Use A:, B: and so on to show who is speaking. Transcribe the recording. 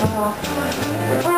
A: 啊好，